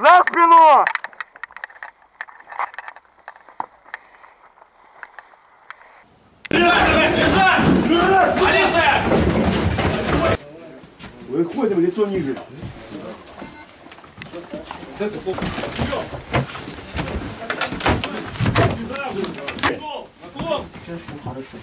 За спину! Выходим, лицо ниже. Наклон! Наклон! Все, все, хорошо.